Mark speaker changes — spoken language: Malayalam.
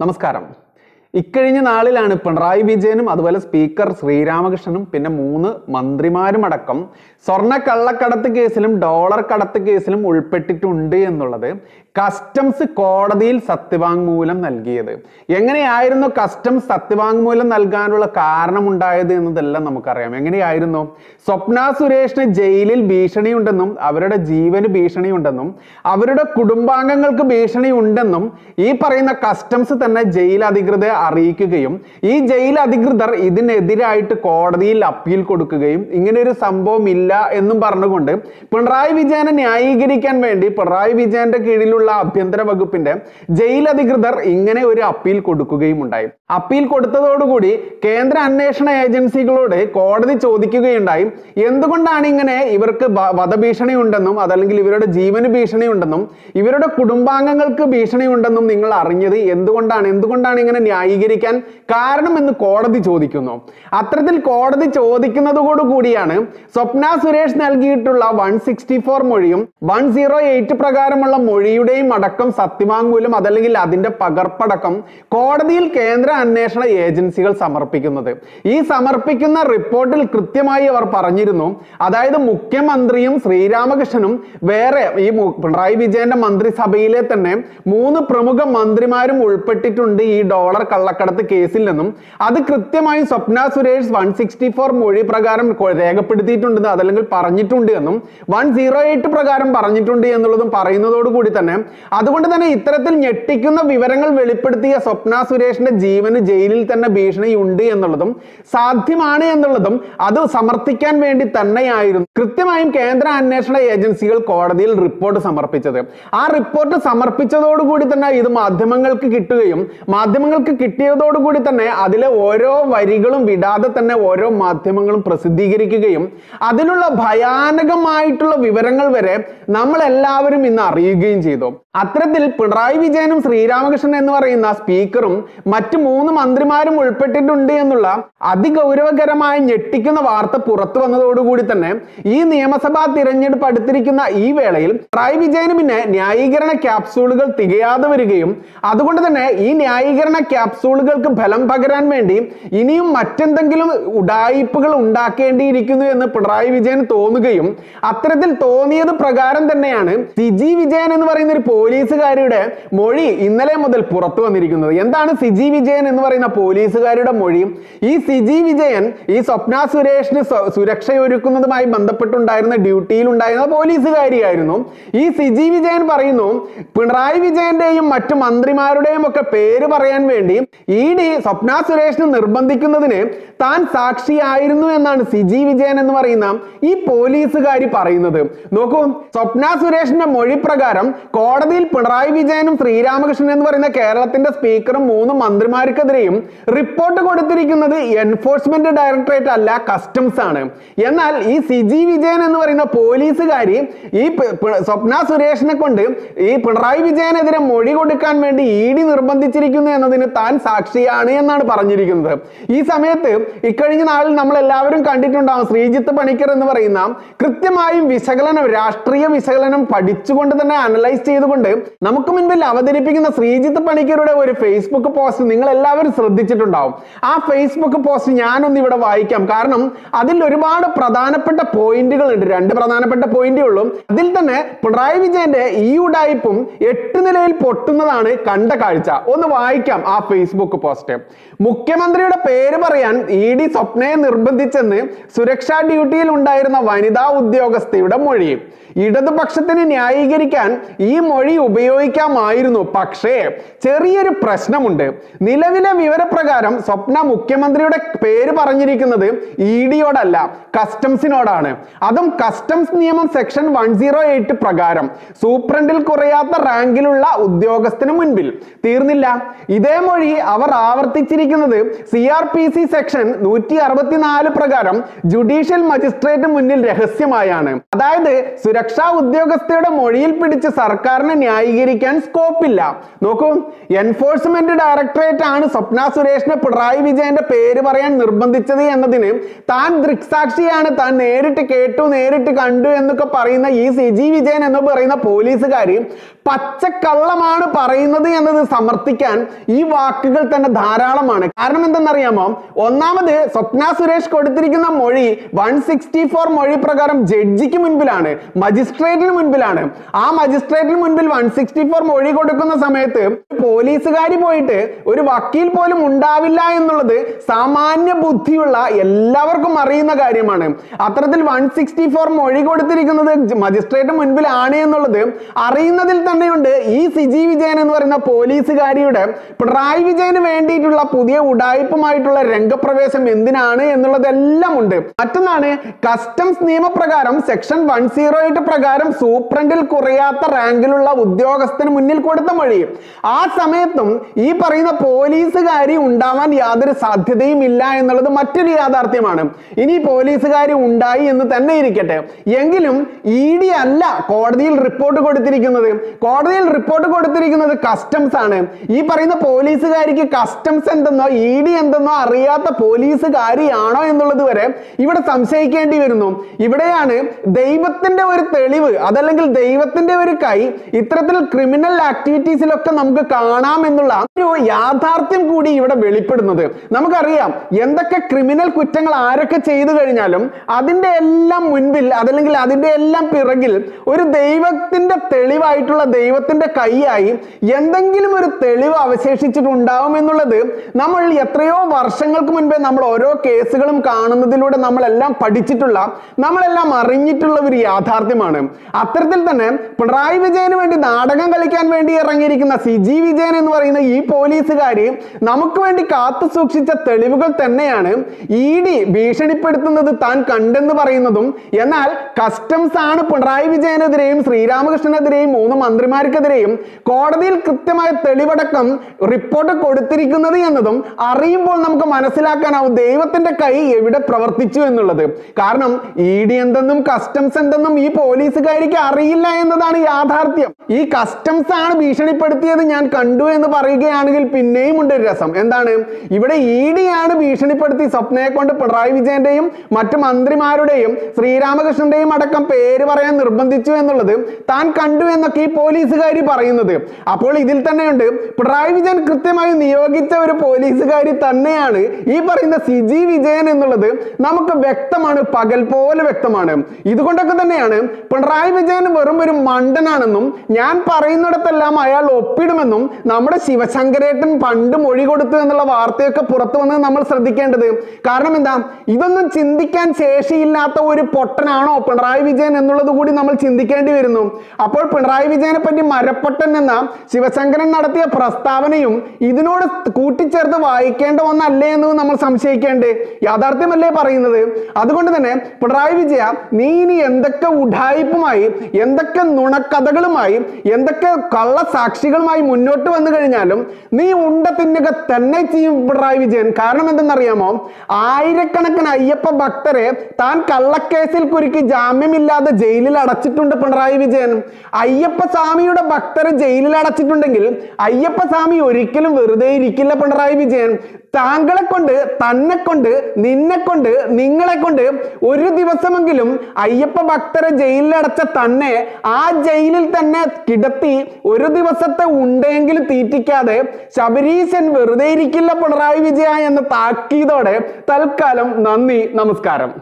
Speaker 1: നമസ്കാരം. ഇക്കഴിഞ്ഞ നാളിലാണ് പിണറായി വിജയനും അതുപോലെ സ്പീക്കർ ശ്രീരാമകൃഷ്ണനും പിന്നെ മൂന്ന് മന്ത്രിമാരും അടക്കം സ്വർണ കള്ളക്കടത്ത് കേസിലും ഡോളർ കടത്ത് കേസിലും ഉൾപ്പെട്ടിട്ടുണ്ട് എന്നുള്ളത് കസ്റ്റംസ് കോടതിയിൽ സത്യവാങ്മൂലം നൽകിയത്. എങ്ങനെയായിരുന്നു കസ്റ്റംസ് സത്യവാങ്മൂലം നൽകാനുള്ള കാരണമുണ്ടായത് എന്നതെല്ലാം നമുക്കറിയാം. എങ്ങനെയായിരുന്നു? സ്വപ്ന സുരേഷിന് ജയിലിൽ ഭീഷണിയുണ്ടെന്നും അവരുടെ ജീവന് ഭീഷണിയുണ്ടെന്നും അവരുടെ കുടുംബാംഗങ്ങൾക്ക് ഭീഷണിയുണ്ടെന്നും ഈ പറയുന്ന കസ്റ്റംസ് തന്നെ ജയിൽ അധികൃതരെ അറിയിക്കുകയും ഈ ജയിൽ അധികൃതർ ഇതിനെതിരായിട്ട് കോടതിയിൽ അപ്പീൽ കൊടുക്കുകയും ഇങ്ങനെ ഒരു സംഭവം ഇല്ല എന്നും പറഞ്ഞുകൊണ്ട് പിണറായി വിജയനെ ന്യായീകരിക്കാൻ വേണ്ടി പിണറായി വിജയന്റെ കീഴിലുള്ള ആഭ്യന്തര വകുപ്പിന്റെ ജയിൽ അധികൃതർ ഇങ്ങനെ ഒരു അപ്പീൽ കൊടുക്കുകയും ഉണ്ടായി. അപ്പീൽ കൊടുത്തതോടുകൂടി കേന്ദ്ര അന്വേഷണ ഏജൻസികളോട് കോടതി ചോദിക്കുകയുണ്ടായി. എന്തുകൊണ്ടാണ് ഇങ്ങനെ ഇവർക്ക് വധഭീഷണി ഉണ്ടെന്നും അതല്ലെങ്കിൽ ഇവരുടെ ജീവന് ഭീഷണി ഉണ്ടെന്നും ഇവരുടെ കുടുംബാംഗങ്ങൾക്ക് ഭീഷണി ഉണ്ടെന്നും നിങ്ങൾ അറിഞ്ഞത് എന്തുകൊണ്ടാണ്? എന്തുകൊണ്ടാണ് ഇങ്ങനെ ന്യായീകരിക്കാൻ കാരണം എന്ന് കോടതി ചോദിക്കുന്നു. അത്തരത്തിൽ കോടതി ചോദിക്കുന്നതോടു കൂടിയാണ് സ്വപ്ന സുരേഷ് നൽകിയിട്ടുള്ള വൺ സിക്സ്റ്റി ഫോർ മൊഴിയും വൺ സീറോ എയ്റ്റ് പ്രകാരമുള്ള മൊഴിയുടെയും അടക്കം സത്യവാങ്മൂലം അതല്ലെങ്കിൽ അതിന്റെ പകർപ്പടക്കം കോടതിയിൽ കേന്ദ്ര അന്വേഷണ ഏജൻസികൾ സമർപ്പിക്കുന്നത്. ഈ സമർപ്പിക്കുന്ന റിപ്പോർട്ടിൽ കൃത്യമായി അവർ പറഞ്ഞിരുന്നു. അതായത് മുഖ്യമന്ത്രിയും ശ്രീരാമകൃഷ്ണനും വേറെ ഈ പിണറായി വിജയന്റെ മന്ത്രിസഭയിലെ തന്നെ മൂന്ന് പ്രമുഖ മന്ത്രിമാരും ഉൾപ്പെട്ടിട്ടുണ്ട് ഈ ഡോളർ കള്ളക്കടത്ത് കേസിൽ നിന്നും അത് കൃത്യമായും Swapna Suresh one sixty four മൊഴി പ്രകാരം രേഖപ്പെടുത്തിയിട്ടുണ്ടെന്ന് രേഖപ്പെടുത്തിയിട്ടുണ്ട് അതല്ലെങ്കിൽ പറഞ്ഞിട്ടുണ്ട് എന്നും വൺ സീറോ എയ്റ്റ് പ്രകാരം പറഞ്ഞിട്ടുണ്ട് എന്നുള്ളതും പറയുന്നതോടുകൂടി തന്നെ അതുകൊണ്ട് തന്നെ ഇത്തരത്തിൽ ഞെട്ടിക്കുന്ന വിവരങ്ങൾ വെളിപ്പെടുത്തിയ സ്വപ്ന സുരേഷിന്റെ ജീവന് ജയിലിൽ തന്നെ ഭീഷണിയുണ്ട് എന്നുള്ളതും സാധ്യമാണ് എന്നുള്ളതും അത് സമർത്ഥിക്കാൻ വേണ്ടി തന്നെയായിരുന്നു. കൃത്യമായും കേന്ദ്ര അന്വേഷണ ഏജൻസികൾ കോടതിയിൽ റിപ്പോർട്ട് സമർപ്പിച്ചത്. ആ റിപ്പോർട്ട് സമർപ്പിച്ചതോടുകൂടി തന്നെ ഇത് മാധ്യമങ്ങൾക്ക് കിട്ടുകയും മാധ്യമങ്ങൾക്ക് കിട്ടിയതോടുകൂടി തന്നെ അതിലെ ഓരോ വരികളും വിടാതെ തന്നെ ഓരോ മാധ്യമങ്ങളും പ്രസിദ്ധീകരിക്കുകയും അതിലുള്ള ഭയാനകമായിട്ടുള്ള വിവരങ്ങൾ വരെ നമ്മൾ എല്ലാവരും ഇന്ന് അറിയുകയും ചെയ്തു. അത്തരത്തിൽ പിണറായി വിജയനും ശ്രീരാമകൃഷ്ണൻ എന്ന് പറയുന്ന സ്പീക്കറും മറ്റ് മൂന്ന് മന്ത്രിമാരും ഉൾപ്പെട്ടിട്ടുണ്ട് എന്നുള്ള അതിഗൗരവകരമായ ഞെട്ടിക്കുന്ന വാർത്ത പുറത്തു വന്നതോടുകൂടി തന്നെ ഈ നിയമസഭാ തിരഞ്ഞെടുപ്പ് അടുത്തിരിക്കുന്ന ഈ വേളയിൽ പിണറായി വിജയന് പിന്നെ ന്യായീകരണ ക്യാപ്സൂളുകൾ തികയാതെ വരികയും അതുകൊണ്ട് തന്നെ ഈ ന്യായീകരണ ക്യാപ്സൂളുകൾക്ക് ഫലം പകരാൻ വേണ്ടി ഇനിയും മറ്റെന്തെങ്കിലും ഉടായിപ്പുകൾ ഉണ്ടാക്കേണ്ടിയിരിക്കുന്നു എന്ന് പിണറായി വിജയൻ തോന്നുകയും അത്തരത്തിൽ തോന്നിയത് പ്രകാരം തന്നെയാണ് സിജി വിജയൻ എന്ന് പറയുന്ന ഒരു പോലീസുകാരിയുടെ മൊഴി ഇന്നലെ മുതൽ പുറത്തു വന്നിരിക്കുന്നത്. എന്താണ് സിജി വിജയൻ എന്ന് പറയുന്ന പോലീസുകാരുടെ മൊഴി? ഈ സിജി വിജയൻ ഈ സ്വപ്ന സുരേഷിന് സുരക്ഷയൊരുക്കുന്നതുമായി ബന്ധപ്പെട്ടുണ്ടായിരുന്ന ഡ്യൂട്ടിയിൽ ഉണ്ടായിരുന്ന പോലീസുകാരിയായിരുന്നു. ഈ സിജി വിജയൻ പറയുന്നു പിണറായി വിജയന്റെയും മറ്റു മന്ത്രിമാരുടെയും ഒക്കെ പേര് പറയാൻ വേണ്ടി ഇ ഡി സ്വപ്ന സുരേഷിനെ നിർബന്ധിക്കുന്നതിന് താൻ സാക്ഷിയായിരുന്നു എന്നാണ് സിജി വിജയൻ എന്ന് പറയുന്ന ഈ പോലീസുകാരി പറയുന്നത്. നോക്കൂ സ്വപ്ന സുരേഷിന്റെ മൊഴി പ്രകാരം കോടതിയിൽ പിണറായി വിജയനും ശ്രീരാമകൃഷ്ണൻ എന്ന് പറയുന്ന കേരളത്തിന്റെ സ്പീക്കറും മൂന്ന് മന്ത്രിമാർക്കെതിരെയും റിപ്പോർട്ട് കൊടുത്തിരിക്കുന്നത് എൻഫോഴ്സ്മെന്റ് ഡയറക്ടറേറ്റ് അല്ല കസ്റ്റംസ് ആണ്. എന്നാൽ ഈ സിജി വിജയൻ എന്ന് പറയുന്ന പോലീസുകാരി ഈ സ്വപ്ന സുരേഷിനെ കൊണ്ട് ഈ പിണറായി വിജയനെതിരെ മൊഴി കൊടുക്കാൻ വേണ്ടി ഇ ഡി നിർബന്ധിച്ചിരിക്കുന്നു എന്നതിന് താൻ സാക്ഷിയാണ് എന്നാണ് പറഞ്ഞിരിക്കുന്നത്. ഈ സമയത്ത് ഇക്കഴിഞ്ഞ നാളിൽ നമ്മൾ എല്ലാവരും കണ്ടിട്ടുണ്ടാവും ശ്രീജിത്ത് പണിക്കർ എന്ന് പറയുന്ന കൃത്യമായും വിശകലനം രാഷ്ട്രീയ വിശകലനം പഠിച്ചുകൊണ്ട് തന്നെ അനലൈസ് ചെയ്തുകൊണ്ട് നമുക്ക് മുൻപിൽ അവതരിപ്പിക്കുന്ന ശ്രീജിത്ത് പണിക്കരുടെ ഒരു ഫേസ്ബുക്ക് പോസ്റ്റ് നിങ്ങൾ എല്ലാവരും ശ്രദ്ധിച്ചിട്ടുണ്ടാവും. ആ ഫേസ്ബുക്ക് പോസ്റ്റ് ഞാനൊന്ന് ഇവിടെ വായിക്കാം. കാരണം അതിൽ ഒരുപാട് പ്രധാനപ്പെട്ട പോയിന്റുകൾ ഉണ്ട് രണ്ട് പ്രധാനപ്പെട്ട പോയിന്റേ ഉള്ളൂ. അതിൽ തന്നെ പിണറായി വിജയന്റെ ഈ ഉടായ്പും എട്ട് നിലയിൽ പൊട്ടുന്നതാണ് കണ്ട കാഴ്ച. ഒന്ന് വായിക്കാം ആ ഫേസ്ബുക്ക് പോസ്റ്റ് മുഖ്യമന്ത്രിയുടെ പേര് പറയാൻ ഇ ഡി സ്വപ്നയെ നിർബന്ധിച്ചെന്ന് സുരക്ഷാ ഡ്യൂട്ടിയിൽ ഉണ്ടായിരുന്ന വനിതാ ഉദ്യോഗസ്ഥയുടെ മൊഴി. ഇടതുപക്ഷത്തിന് ന്യായീകരിക്കാൻ ഈ മൊഴി ഉപയോഗിക്കാമായിരുന്നു. പക്ഷേ ചെറിയൊരു പ്രശ്നമുണ്ട്. നിലവിലെ വിവരപ്രകാരം സ്വപ്ന മുഖ്യമന്ത്രിയുടെ പേര് പറഞ്ഞിരിക്കുന്നത് ഇ ഡിയോടല്ല കസ്റ്റംസിനോടാണ്. അതും കസ്റ്റംസ് നിയമം സെക്ഷൻ വൺ സീറോ എയ്റ്റ് പ്രകാരം. സൂപ്രണ്ടിൽ കുറയാത്ത റാങ്കിലുള്ള ഉദ്യോഗസ്ഥന് മുൻപിൽ. തീർന്നില്ല. ഇതേ മൊഴി അവർ ആവർത്തിച്ചിരിക്കുന്നത് C R P C section നൂറ്റി അറുപത്തിനാല് പ്രകാരം ജുഡീഷ്യൽ മജിസ്ട്രേറ്റ് മുന്നിൽ രഹസ്യമായാണ്. അതായത് സുരക്ഷാ ഉദ്യോഗസ്ഥയുടെ മൊഴിയിൽ പിടിച്ച് സർക്കാരിനെ ന്യായീകരിക്കാൻ സ്കോപ്പില്ല നോക്കൂ എൻഫോഴ്സ്മെന്റ് ഡയറക്ടറേറ്റ് ആണ് സ്വപ്ന സുരേഷിനെ പിണറായി വിജയന്റെ പേര് പറയാൻ നിർബന്ധിച്ചത് എന്നതിന് താൻ ദൃക്സാക്ഷിയാണ്. താൻ നേരിട്ട് കേട്ടു നേരിട്ട് കണ്ടു എന്നൊക്കെ പറയുന്ന ഈ സി ജി വിജയൻ എന്ന് പറയുന്ന പോലീസുകാരി പച്ചക്കള്ളമാണ് പറയുന്നത് എന്നത് സമർത്ഥിക്കാൻ ഈ വാക്കുകൾ തന്നെ ധാരാളമാണ്. കാരണം എന്തെന്നറിയാമോ? ഒന്നാമത് സ്വപ്ന സുരേഷ് കൊടുത്തിരിക്കുന്ന മൊഴി വൺ സിക്സ്റ്റി ഫോർ മൊഴി പ്രകാരം ജഡ്ജിക്ക് മുൻപിലാണ് മജിസ്ട്രേറ്റിന് മുൻപിലാണ്. ആ മജിസ്ട്രേറ്റിന് മുൻപിൽ വൺ സിക്സ്റ്റി ഫോർ മൊഴി കൊടുക്കുന്ന സമയത്ത് പോലീസുകാരി പോയിട്ട് ഒരു വക്കീൽ പോലും ഉണ്ടാവില്ല എന്നുള്ളത് സാമാന്യ ബുദ്ധിയുള്ള എല്ലാവർക്കും അറിയുന്ന കാര്യമാണ്. അത്തരത്തിൽ വൺ സിക്സ്റ്റി ഫോർ മൊഴി കൊടുത്തിരിക്കുന്നത് മജിസ്ട്രേറ്റ് മുൻപിലാണ് എന്നുള്ളത് അറിയുന്നതിൽ തന്നെയുണ്ട്. ഈ സിജി വിജയൻ എന്ന് പറയുന്ന പോലീസുകാരിയുടെ പിണറായി വിജയന് വേണ്ടിയിട്ടുള്ള പുതിയ ഉടായ്പുമായിട്ടുള്ള രംഗപ്രവേശം എന്തിനാണ് എന്നുള്ളതെല്ലാം ഉണ്ട്. മറ്റൊന്നാണ് കസ്റ്റംസ് നിയമപ്രകാരം സെക്ഷൻ വൺ സീറോ എയ്റ്റ് പ്രകാരം സൂപ്രണ്ടിൽ കുറയാത്ത റാങ്കിലുള്ള ഉദ്യോഗസ്ഥന് മുന്നിൽ കൊടുത്ത മൊഴി. ആ സമയത്തും ഈ പറയുന്ന പോലീസുകാരി ഉണ്ടാവാൻ യാതൊരു സാധ്യതയും ഇല്ല എന്നുള്ളത് മറ്റൊരു യാഥാർത്ഥ്യമാണ്. ഇനി പോലീസുകാരി ഉണ്ടായി എന്ന് തന്നെ ഇരിക്കട്ടെ. എങ്കിലും ഇ ഡി അല്ല കോടതിയിൽ റിപ്പോർട്ട് കൊടുത്തിരിക്കുന്നത്. കോടതിയിൽ റിപ്പോർട്ട് കൊടുത്തിരിക്കുന്നത് കസ്റ്റംസ് ആണ്. ഈ പറയുന്ന പോലീസുകാരിക്ക് കസ്റ്റംസ് എന്തെന്നോ ഇ ഡി എന്തെന്നോ അറിയാത്ത പോലീസുകാരിയാണോ എന്നുള്ളത് വരെ ഇവിടെ സംശയിക്കേണ്ടി വരുന്നു. ഇവിടെയാണ് ദൈവത്തിന്റെ ഒരു തെളിവ് അതല്ലെങ്കിൽ ദൈവത്തിന്റെ ഒരു കൈ ഇത്തരത്തിൽ ക്രിമിനൽ ആക്ടിവിറ്റീസിലൊക്കെ നമുക്ക് കാണാം എന്നുള്ള ഒരു യാഥാർത്ഥ്യം കൂടി ഇവിടെ വെളിപ്പെടുന്നത്. നമുക്കറിയാം എന്തൊക്കെ ക്രിമിനൽ കുറ്റങ്ങൾ ആരൊക്കെ ചെയ്തു കഴിഞ്ഞാലും അതിന്റെ എല്ലാം മുൻപിൽ അതല്ലെങ്കിൽ അതിന്റെ എല്ലാം പിറകിൽ ഒരു ദൈവത്തിന്റെ തെളിവായിട്ടുള്ള ദൈവത്തിന്റെ കൈയായി എന്തെങ്കിലും ഒരു തെളിവ് അവശേഷിച്ചിട്ടുണ്ടാവും എന്നുള്ളത് നമ്മൾ എത്രയോ വർഷങ്ങൾക്ക് മുൻപേ നമ്മൾ ഓരോ കേസുകളും കാണുന്നതിലൂടെ നമ്മളെല്ലാം പഠിച്ചിട്ടുള്ള നമ്മളെല്ലാം അറിഞ്ഞിട്ടുള്ള ഒരു യാഥാർത്ഥ്യമാണ്. അത്തരത്തിൽ തന്നെ പിണറായി വിജയന് വേണ്ടി നാടകം കളിക്കാൻ വേണ്ടി ഇറങ്ങിയിരിക്കുന്ന സിജി വിജയൻ എന്ന് പറയുന്ന ഈ പോലീസുകാരി നമുക്ക് വേണ്ടി കാത്തു സൂക്ഷിച്ച തെളിവുകൾ തന്നെയാണ് ഇ ഡി ഭീഷണിപ്പെടുത്തുന്നത് താൻ കണ്ടെന്ന് പറയുന്നതും. എന്നാൽ കസ്റ്റംസ് ആണ് പിണറായി വിജയനെതിരെയും ശ്രീരാമകൃഷ്ണനെതിരെയും മൂന്ന് മന്ത്രിമാർക്കെതിരെയും കോടതിയിൽ കൃത്യമായ തെളിവടക്കം റിപ്പോർട്ട് കൊടുത്തിരിക്കുന്നത് എന്നതും അറിയുമ്പോൾ നമുക്ക് മനസ്സിലാക്കാനാവും ദൈവത്തിന്റെ കൈ എവിടെ പ്രവർത്തിച്ചു എന്നുള്ളത്. കാരണം ഇ ഡി എന്തെന്നും കസ്റ്റംസ് എന്തെന്നും ഈ പോലീസുകാരിക്ക് അറിയില്ല എന്നതാണ് യാഥാർത്ഥ്യം. ഈ കസ്റ്റംസ് ആണ് ഭീഷണിപ്പെടുത്തിയത് ഞാൻ കണ്ടു എന്ന് പറയുകയാണെങ്കിൽ പിന്നെയും ഉണ്ട് ഒരു രസം. എന്താണ്? ഇവിടെ ഇ ഡി ആണ് ഭീഷണിപ്പെടുത്തി സ്വപ്നയെ കൊണ്ട് പിണറായി വിജയന്റെയും മറ്റു മന്ത്രിമാരുടെയും ശ്രീരാമകൃഷ്ണന്റെയും അടക്കം പേര് പറയാൻ നിർബന്ധിച്ചു എന്നുള്ളത് താൻ കണ്ടു എന്നൊക്കെ ഈ പോലീസുകാരി പറയുന്നത്. അപ്പോൾ ഇതിൽ തന്നെയുണ്ട്. പിണറായി വിജയൻ കൃത്യമായി നിയോഗിച്ച ഒരു പോലീസുകാരി തന്നെയാണ് ഈ പറയുന്ന സിജി വിജയൻ എന്നുള്ളത്. നമുക്ക് വ്യക്തമാണ് പകൽ പോലെ വ്യക്തമാണ്. ഇതുകൊണ്ടൊക്കെ തന്നെയാണ് പിണറായി വിജയൻ വെറും ഒരു മണ്ടനാണെന്നും ഞാൻ പറയുന്നിടത്തെല്ലാം അയാൾ ഒപ്പിടുമെന്നും നമ്മുടെ ശിവശങ്കരേട്ടൻ പണ്ട് മൊഴി കൊടുത്തു എന്നുള്ള വാർത്തയൊക്കെ പുറത്തു വന്നത് നമ്മൾ ശ്രദ്ധിക്കേണ്ടത്. കാരണം എന്താ? ഇതൊന്നും ചിന്തിക്കാൻ ശേഷിയില്ലാത്ത ഒരു പൊട്ടനാണോ പിണറായി വിജയൻ എന്നുള്ളത് കൂടി നമ്മൾ ചിന്തിക്കേണ്ടി വരുന്നു. അപ്പോൾ പിണറായി വിജയനെ പറ്റി മരപ്പെട്ടൻ എന്ന ശിവശങ്കരൻ നടത്തിയ പ്രസ്താവനയും ഇതിനോട് കൂട്ടിച്ചേർത്ത് വായിക്കേണ്ട ഒന്നല്ലേ എന്ന് നമ്മൾ സംശയിക്കേണ്ടേ? യാഥാർത്ഥ്യമല്ലേ പറയുന്നത്? അതുകൊണ്ട് തന്നെ പിണറായി വിജയ നീ ഇനി എന്തൊക്കെ ഉഡായിപ്പുമായി എന്തൊക്കെ നുണക്കഥകളുമായി എന്തൊക്കെ കള്ളസാക്ഷികളുമായി മുന്നോട്ട് വന്നു കഴിഞ്ഞാലും നീ ഉണ്ട തിന്നുക തന്നെ ചെയ്യും പിണറായി വിജയൻ. കാരണം എന്തെന്നറിയാമോ? ആയിരക്കണക്കിന് അയ്യപ്പ ഭക്തരെ താൻ കള്ളക്കേസിൽ കുരുക്കി ജാമ്യമില്ലാതെ ജയിലിൽ അടച്ചിട്ടുണ്ട് പിണറായി വിജയൻ. അയ്യപ്പ സ്വാമിയുടെ ഭക്തരെ ജയിലിൽ അടച്ചിട്ടുണ്ടെങ്കിൽ അയ്യപ്പ സ്വാമി ഒരിക്കലും വെറുതെ ഇരിക്കില്ല പിണറായി വിജയൻ. താങ്കളെ കൊണ്ട് തന്നെ കൊണ്ട് നിന്നെ കൊണ്ട് നിങ്ങളെ കൊണ്ട് ഒരു ദിവസമെങ്കിലും അയ്യപ്പ ഭക്തരെ ജയിലിൽ അടച്ച തന്നെ ആ ജയിലിൽ തന്നെ കിടത്തി ഒരു ദിവസത്തെ ഉണ്ടെങ്കിലും തീറ്റിക്കാതെ ശബരീശൻ വെറുതെ ഇരിക്കില്ല പിണറായി വിജയ എന്ന താക്കീതോടെ തൽക്കാലം നന്ദി നമസ്കാരം.